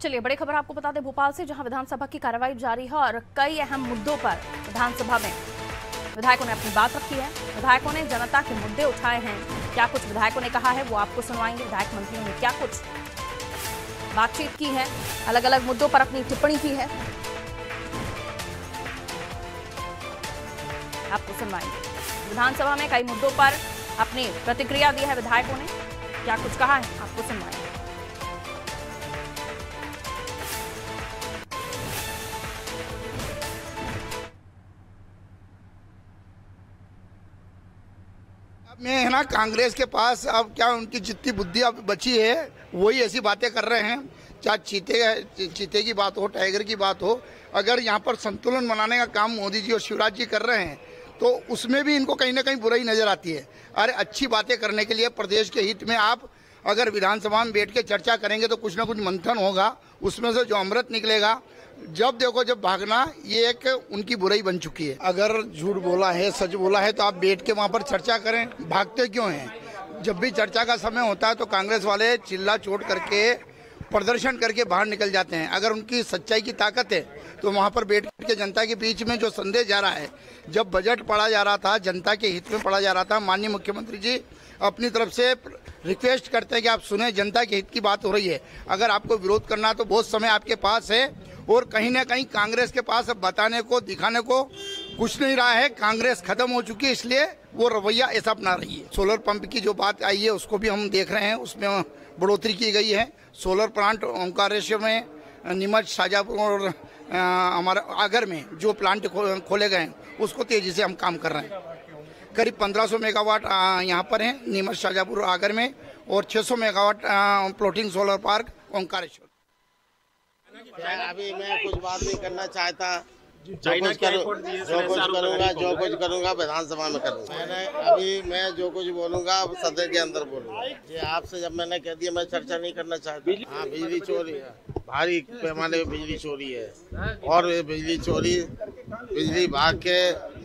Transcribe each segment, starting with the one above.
चलिए, बड़ी खबर आपको बता दें भोपाल से, जहाँ विधानसभा की कार्रवाई जारी है और कई अहम मुद्दों पर विधानसभा में विधायकों ने अपनी बात रखी है। विधायकों ने जनता के मुद्दे उठाए हैं। क्या कुछ विधायकों ने कहा है वो आपको सुनवाएँगे। विधायक मंत्रियों ने क्या कुछ बातचीत की है? अलग अलग मुद्दों पर अपनी टिप्पणी की है। आपको सुनवाएँगे। विधानसभा में कई मुद्दों पर अपनी प्रतिक्रिया दी है विधायकों ने। क्या कुछ कहा है? आपको सुनवाएँगे। मैं है ना, कांग्रेस के पास अब क्या उनकी जितनी बुद्धि अब बची है, वही ऐसी बातें कर रहे हैं। चाहे चीते चीते की बात हो, टाइगर की बात हो, अगर यहाँ पर संतुलन बनाने का काम मोदी जी और शिवराज जी कर रहे हैं तो उसमें भी इनको कहीं ना कहीं बुराई नज़र आती है। अरे, अच्छी बातें करने के लिए प्रदेश के हित में आप अगर विधानसभा में बैठ के चर्चा करेंगे तो कुछ ना कुछ मंथन होगा, उसमें से जो अमृत निकलेगा जब देखो, जब भागना, ये एक उनकी बुराई बन चुकी है। अगर झूठ बोला है, सच बोला है तो आप बैठ के वहाँ पर चर्चा करें। भागते क्यों हैं? जब भी चर्चा का समय होता है तो कांग्रेस वाले चिल्ला चोट करके, प्रदर्शन करके बाहर निकल जाते हैं। अगर उनकी सच्चाई की ताकत है तो वहाँ पर बैठ के जनता के बीच में जो संदेश जा रहा है, जब बजट पढ़ा जा रहा था, जनता के हित में पढ़ा जा रहा था, माननीय मुख्यमंत्री जी अपनी तरफ़ से रिक्वेस्ट करते हैं कि आप सुने, जनता के हित की बात हो रही है। अगर आपको विरोध करना तो बहुत समय आपके पास है। और कहीं ना कहीं कांग्रेस के पास अब बताने को दिखाने को कुछ नहीं रहा है। कांग्रेस खत्म हो चुकी है इसलिए वो रवैया ऐसा अपना रही है। सोलर पंप की जो बात आई है उसको भी हम देख रहे हैं उसमें बढ़ोतरी की गई है। सोलर प्लांट ओंकारेश्वर में नीमच शाजापुर और हमारे आगर में जो प्लांट खो, खोले गए हैं उसको तेज़ी से हम काम कर रहे हैं। करीब 1500 मेगावाट यहाँ पर हैं नीमच शाजापुर आगर में और 600 megawatt floating solar park Omkareshwar. अभी मैं कुछ बात नहीं करना चाहता। जो कुछ करूँ जो कुछ करूँगा जो कुछ करूँगा विधानसभा में करूँगा। मैंने अभी मैं जो कुछ बोलूँगा सदन के अंदर बोलूँगा। ये आपसे जब मैंने कह दिया मैं चर्चा नहीं करना चाहता। हाँ बिजली चोरी है। भारी पैमाने पर बिजली चोरी है। और ये बिजली चोरी बिजली विभाग के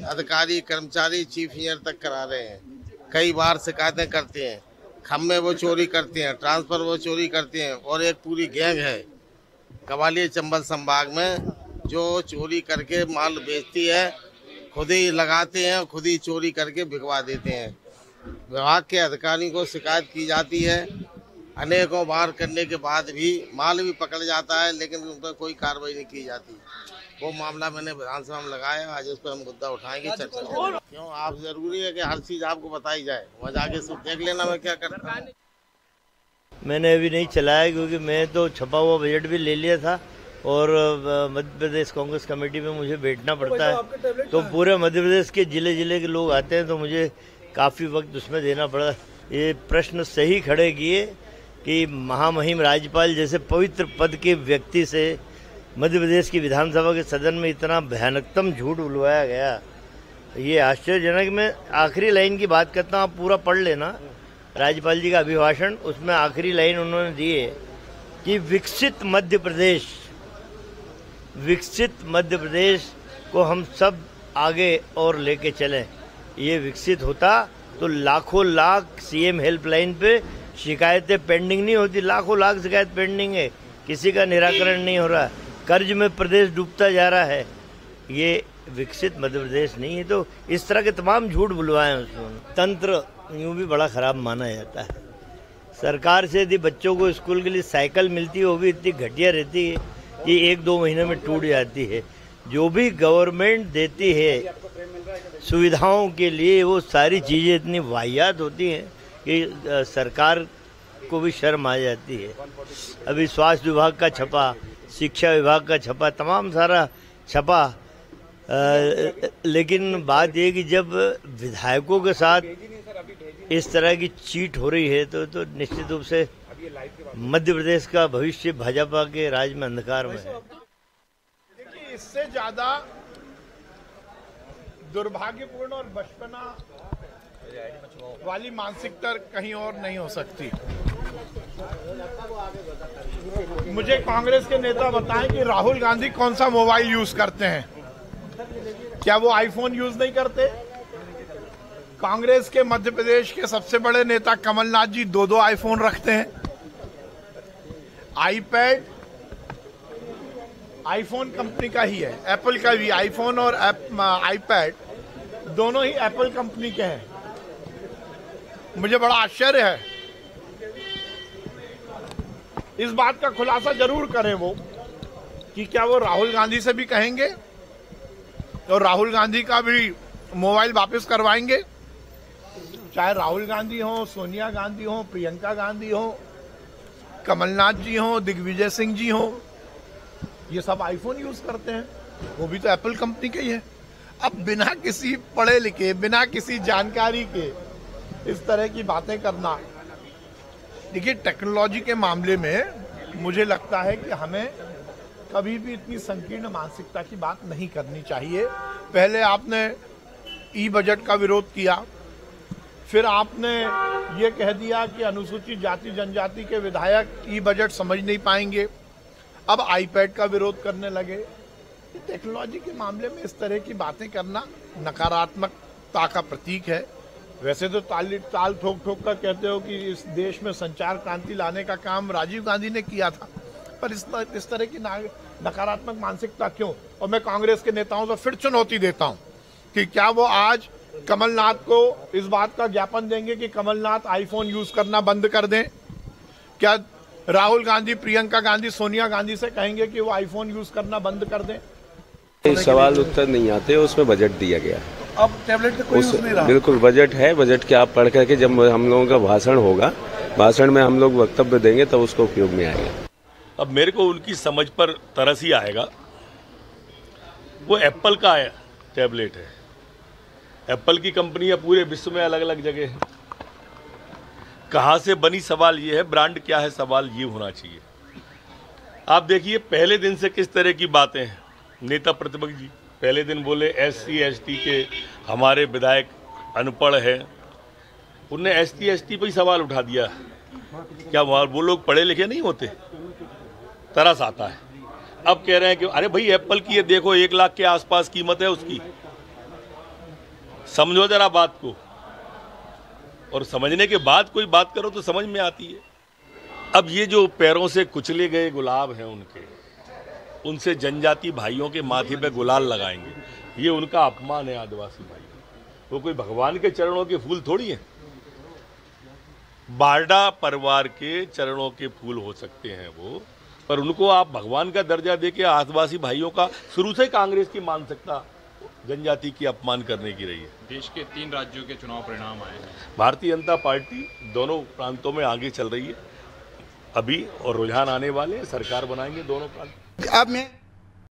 अधिकारी कर्मचारी चीफ इंजीनियर तक करा रहे हैं। कई बार शिकायतें करते हैं। खंभे वो चोरी करते हैं ट्रांसफ़र वो चोरी करते हैं। और एक पूरी गैंग है। कवाली चंबल संभाग में जो चोरी करके माल बेचती है, खुद ही लगाते हैं खुद ही चोरी करके बिकवा देते हैं। विभाग के अधिकारी को शिकायत की जाती है। अनेकों बार करने के बाद भी माल भी पकड़ जाता है, लेकिन उन पर कोई कार्रवाई नहीं की जाती। वो मामला मैंने विधानसभा में लगाया, आज उस पर हम मुद्दा उठाएँगे, चर्चा क्यों? आप ज़रूरी है कि हर चीज़ आपको बताई जाए। वहाँ जाके सब देख लेना मैं क्या करता हूँ। मैंने अभी नहीं चलाया क्योंकि मैं तो छपा हुआ बजट भी ले लिया था और मध्य प्रदेश कांग्रेस कमेटी में मुझे बैठना पड़ता है। तो पूरे मध्य प्रदेश के ज़िले ज़िले के लोग आते हैं तो मुझे काफ़ी वक्त उसमें देना पड़ा। ये प्रश्न सही खड़े किए कि महामहिम राज्यपाल जैसे पवित्र पद के व्यक्ति से मध्य प्रदेश की विधानसभा के सदन में इतना भयानकतम झूठ बुलवाया गया। ये आश्चर्यजनक मैं आखिरी लाइन की बात करता हूँ आप पूरा पढ़ लेना। राज्यपाल जी का अभिभाषण, उसमें आखिरी लाइन उन्होंने दी है कि विकसित मध्य प्रदेश, विकसित मध्य प्रदेश को हम सब आगे और लेके चलें। ये विकसित होता तो लाखों लाख सीएम हेल्पलाइन पे शिकायतें पेंडिंग नहीं होती, लाखों लाख शिकायत पेंडिंग है। किसी का निराकरण नहीं हो रहा, कर्ज में प्रदेश डूबता जा रहा है। ये विकसित मध्य प्रदेश नहीं है तो इस तरह के तमाम झूठ बुलवाए उसमें तंत्र यूँ भी बड़ा ख़राब माना जाता है। सरकार से यदि बच्चों को स्कूल के लिए साइकिल मिलती है वो भी इतनी घटिया रहती है कि एक दो महीने में टूट जाती है। जो भी गवर्नमेंट देती है सुविधाओं के लिए वो सारी चीज़ें इतनी वाहियात होती हैं कि सरकार को भी शर्म आ जाती है। अभी स्वास्थ्य विभाग का छपा शिक्षा विभाग का छपा तमाम सारा छपा आ, लेकिन बात ये कि जब विधायकों के साथ इस तरह की चीट हो रही है तो तो निश्चित रूप से मध्य प्रदेश का भविष्य भाजपा के राज में अंधकार में है। देखिए, इससे ज़्यादा दुर्भाग्यपूर्ण और बचपना वाली मानसिकता कहीं और नहीं हो सकती। मुझे कांग्रेस के नेता बताएँ कि राहुल गांधी कौन सा मोबाइल यूज़ करते हैं? क्या वो आईफोन यूज़ नहीं करते? कांग्रेस के मध्य प्रदेश के सबसे बड़े नेता कमलनाथ जी दो दो आईफोन रखते हैं। आईपैड आईफोन कंपनी का ही है। एप्पल का भी। आईफोन और आईपैड दोनों ही एप्पल कंपनी के हैं। मुझे बड़ा आश्चर्य है। इस बात का खुलासा ज़रूर करें वो कि क्या वो राहुल गांधी से भी कहेंगे और राहुल गांधी का भी मोबाइल वापस करवाएँगे। चाहे राहुल गांधी हो, सोनिया गांधी हो, प्रियंका गांधी हो, कमलनाथ जी हो, दिग्विजय सिंह जी हो, ये सब आईफोन यूज़ करते हैं। वो भी तो एप्पल कंपनी के ही है। अब बिना किसी पढ़े लिखे बिना किसी जानकारी के इस तरह की बातें करना। देखिए टेक्नोलॉजी के मामले में मुझे लगता है कि हमें कभी भी इतनी संकीर्ण मानसिकता की बात नहीं करनी चाहिए। पहले आपने ई बजट का विरोध किया। फिर आपने ये कह दिया कि अनुसूचित जाति, जनजाति के विधायक ई बजट समझ नहीं पाएँगे। अब आईपैड का विरोध करने लगे। टेक्नोलॉजी के मामले में इस तरह की बातें करना नकारात्मकता का प्रतीक है। वैसे तो ताली, ताल ठोक ठोक कर कहते हो कि इस देश में संचार क्रांति लाने का काम राजीव गांधी ने किया था। पर इस इस तरह की नकारात्मक मानसिकता क्यों? और मैं कांग्रेस के नेताओं से फिर चुनौती देता हूँ कि क्या वो आज कमलनाथ को इस बात का ज्ञापन देंगे कि कमलनाथ आईफोन यूज़ करना बंद कर दें। क्या राहुल गांधी प्रियंका गांधी सोनिया गांधी से कहेंगे कि वो आईफोन यूज़ करना बंद कर दें? सवाल उत्तर नहीं आते उसमें बजट दिया गया अब टैबलेट का कोई उस नहीं रहा। बिल्कुल बजट है बजट के आप पढ़ करके जब हम लोगों का भाषण होगा भाषण में हम लोग वक्तव्य देंगे तब उसको उपयोग में आएगा। अब मेरे को उनकी समझ पर तरस ही आएगा। वो एप्पल का है टैबलेट है। एप्पल की कंपनियाँ पूरे विश्व में अलग अलग जगह हैं। कहाँ से बनी सवाल ये है, ब्रांड क्या है, सवाल ये होना चाहिए। आप देखिए, पहले दिन से किस तरह की बातें हैं। नेता प्रतिपक्ष जी, पहले दिन बोले, एस सी, एस टी के हमारे विधायक अनपढ़ हैं। उनने एस टी एस टी पर ही सवाल उठा दिया। क्या वहाँ वो लोग पढ़े लिखे नहीं होते? तरस आता है। अब कह रहे हैं कि, अरे भाई, एप्पल की ये देखो, एक लाख के आसपास कीमत है उसकी। समझो जरा बात को। और समझने के बाद कोई बात करो तो समझ में आती है। अब ये जो पैरों से कुचले गए गुलाब हैं उनके, उनसे जनजाति भाइयों के माथे पे गुलाल लगाएँगे, ये उनका अपमान है आदिवासी भाई। वो कोई भगवान के चरणों के फूल थोड़ी हैं? बारडा परिवार के चरणों के फूल हो सकते हैं वो, पर उनको आप भगवान का दर्जा दे के आदिवासी भाइयों का, शुरू से कांग्रेस की मानसिकता जनजाति की अपमान करने की रही है। देश के तीन राज्यों के चुनाव परिणाम आए हैं। भारतीय जनता पार्टी दोनों प्रांतों में आगे चल रही है। अभी और रुझान आने वाले सरकार बनाएँगे दोनों प्रांत। अब मैं